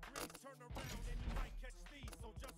degrees, turn around and you might catch these. So just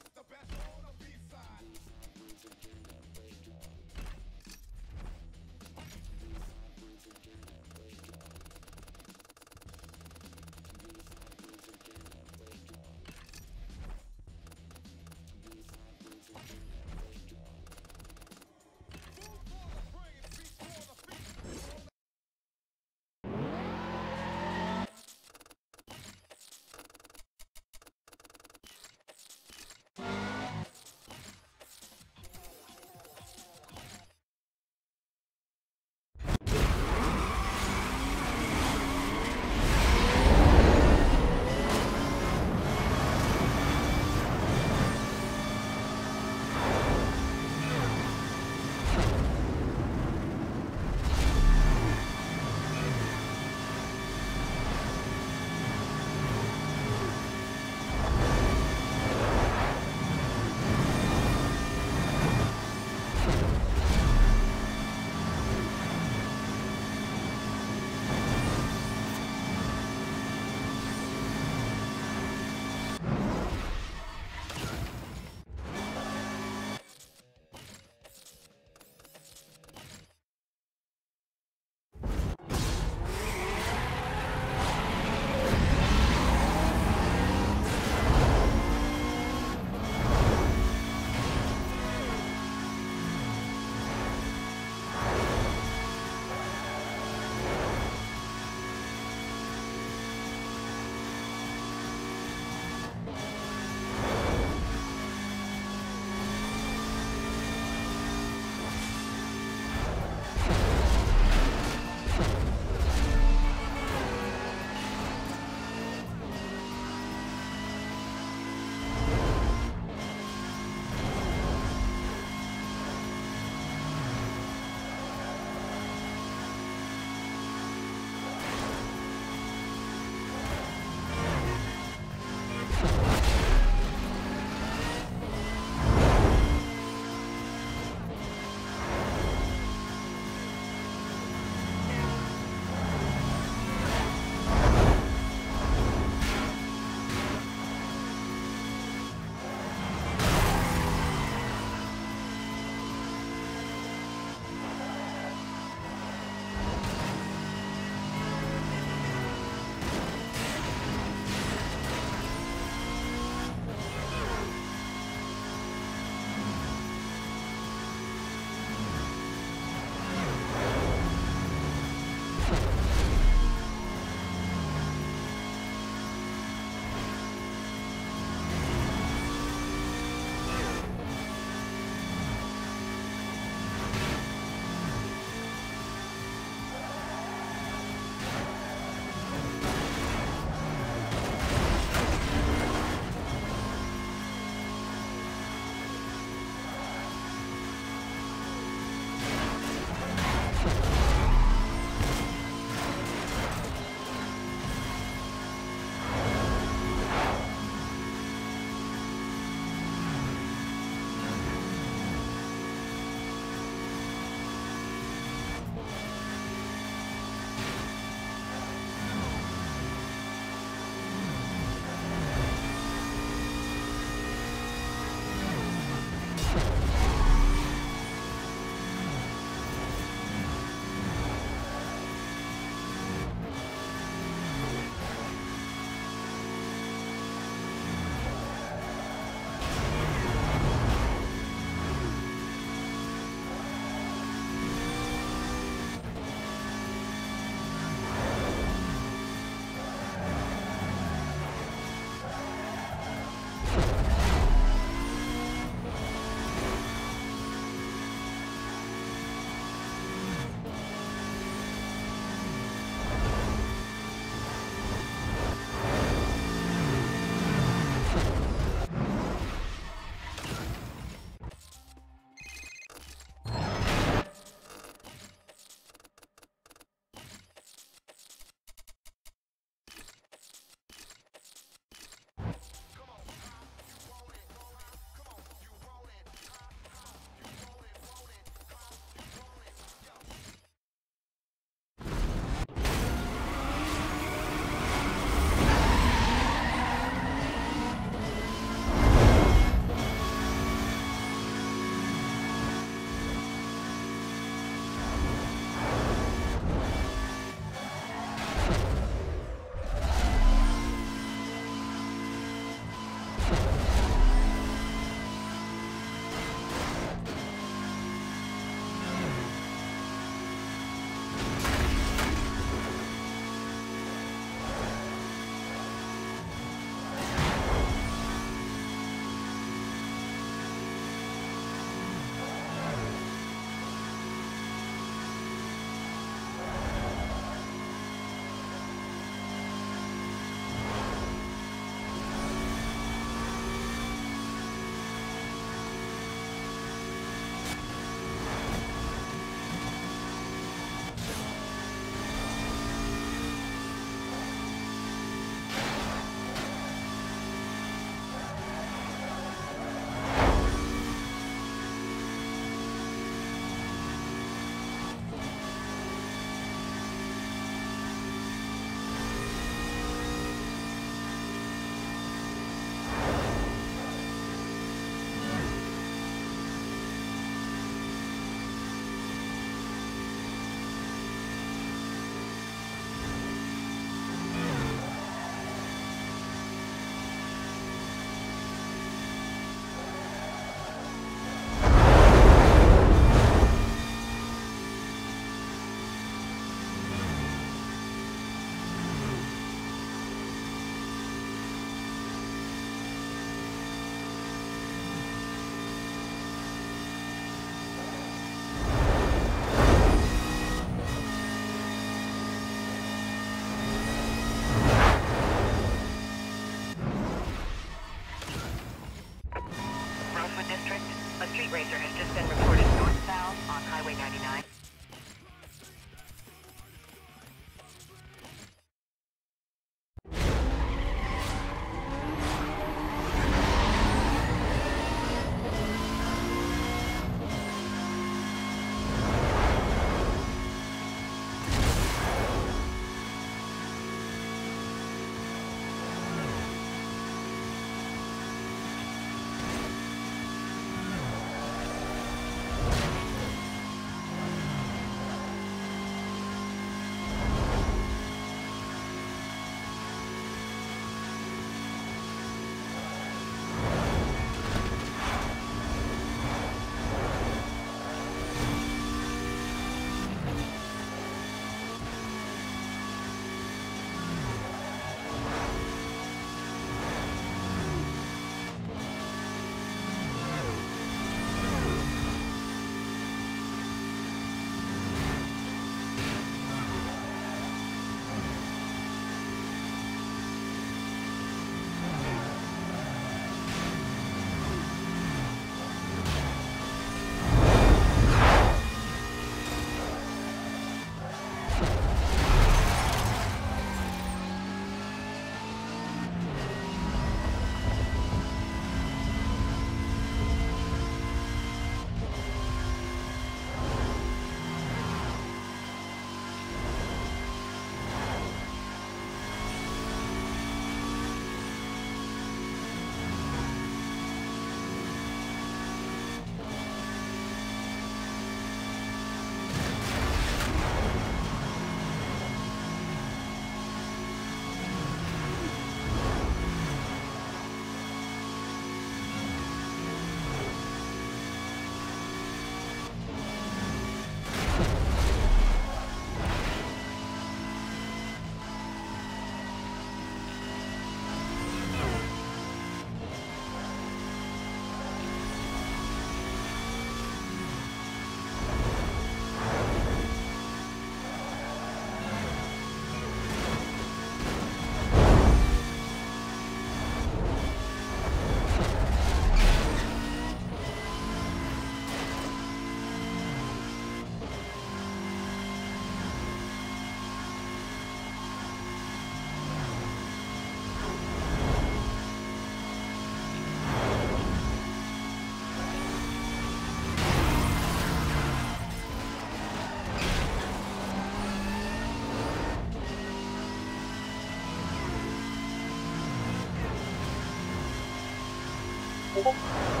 Oh.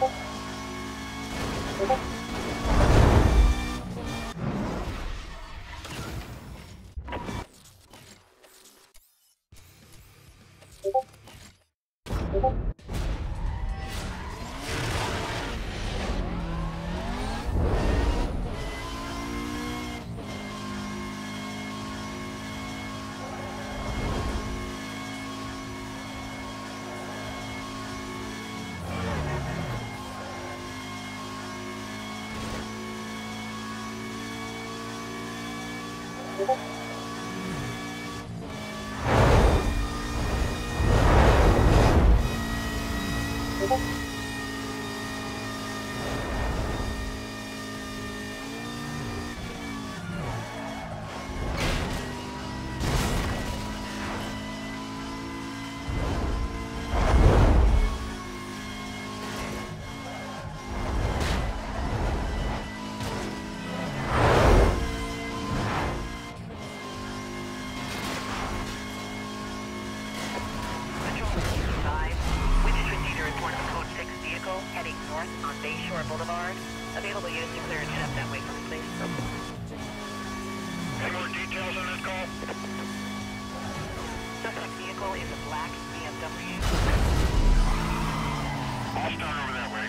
you vehicle is a black BMW. I'll start over that way.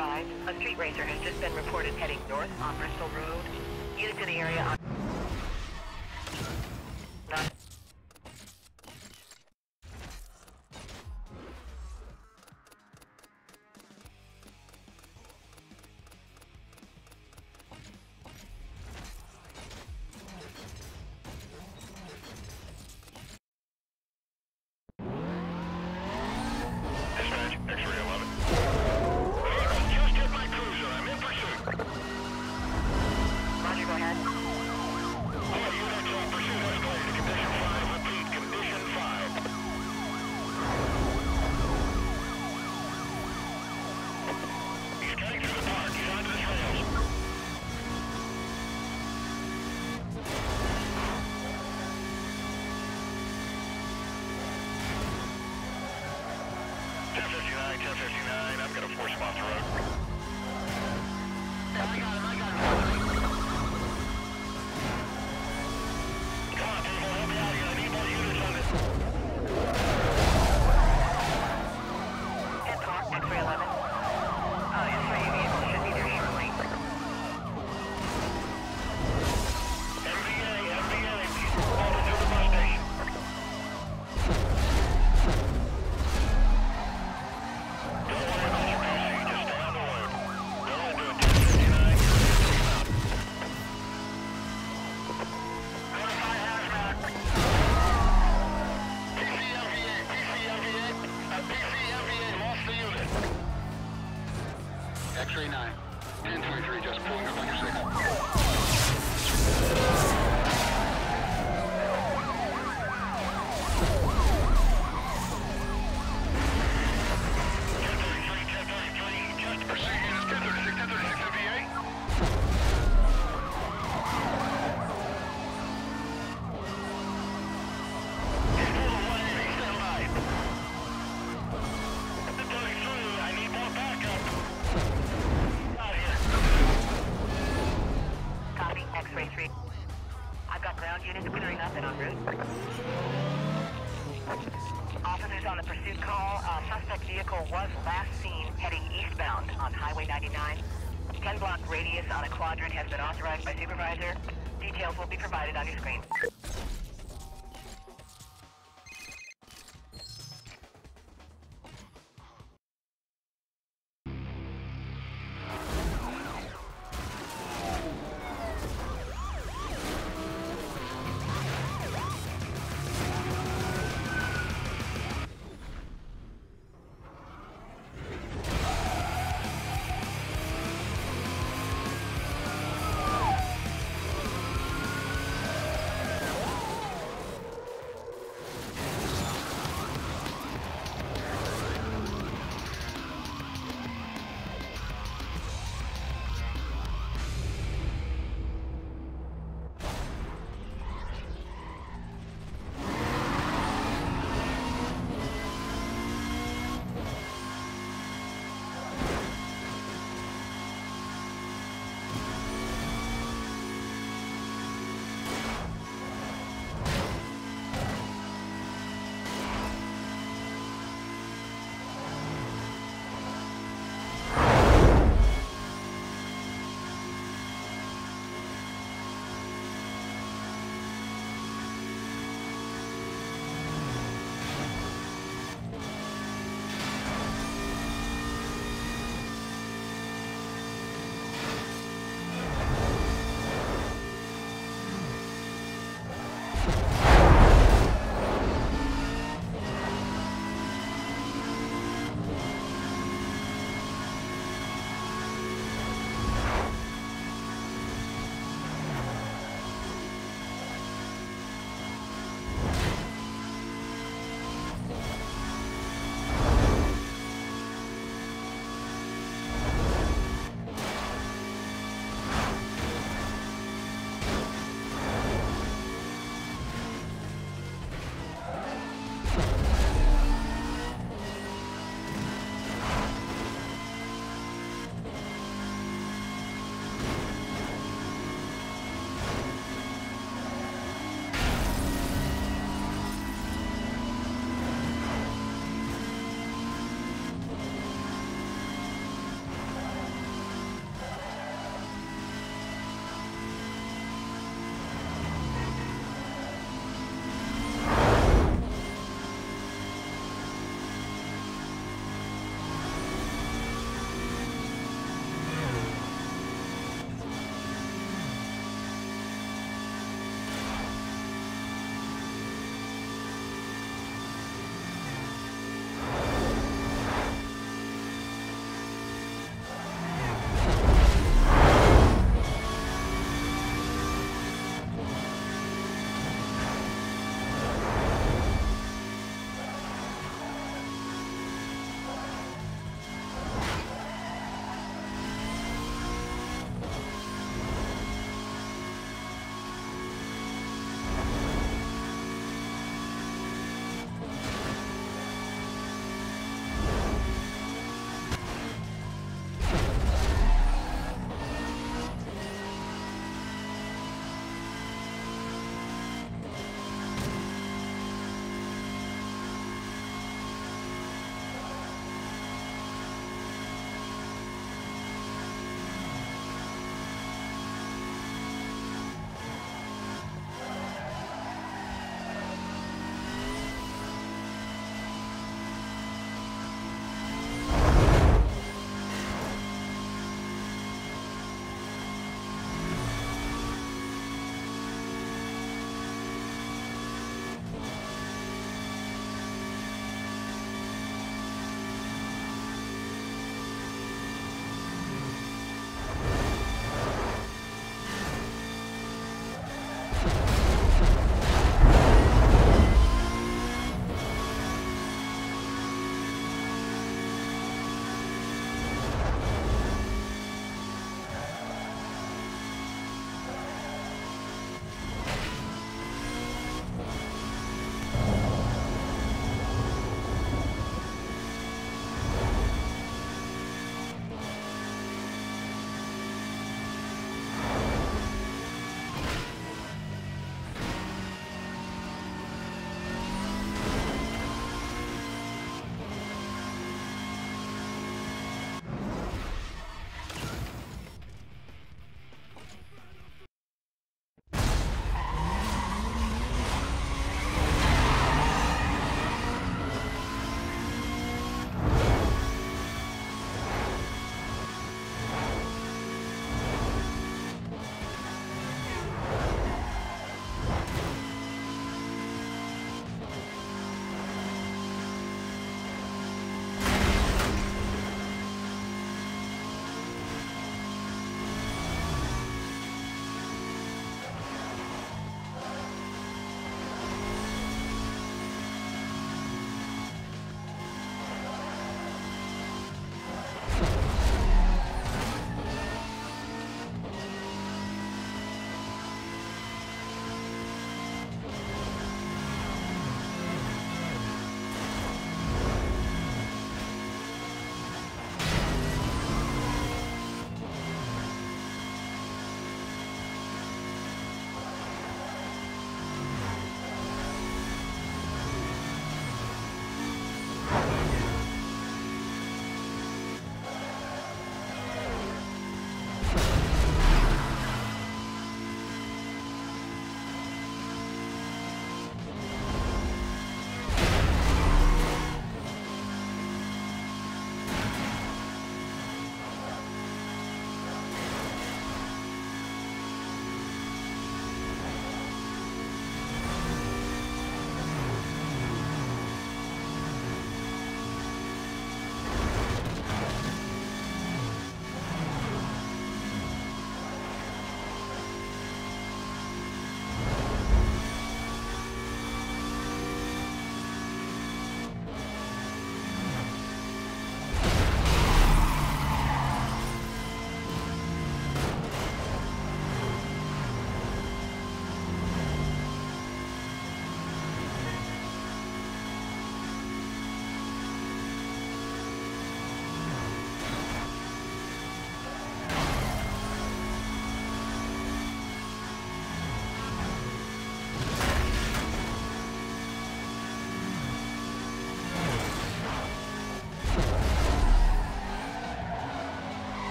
advised, a street racer has just been reported heading north on Bristol Road. Units to the area on